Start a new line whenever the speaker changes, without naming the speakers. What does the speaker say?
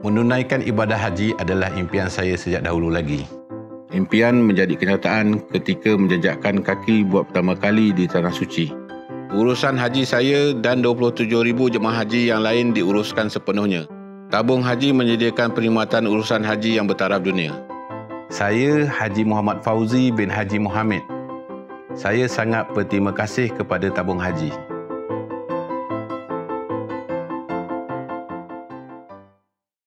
Menunaikan ibadah haji adalah impian saya sejak dahulu lagi.
Impian menjadi kenyataan ketika menjejakkan kaki buat pertama kali di Tanah Suci. Urusan haji saya dan 27,000 jemaah haji yang lain diuruskan sepenuhnya. Tabung haji menyediakan perkhidmatan urusan haji yang bertaraf dunia.
Saya Haji Muhammad Fauzi bin Haji Muhammad. Saya sangat berterima kasih kepada Tabung Haji.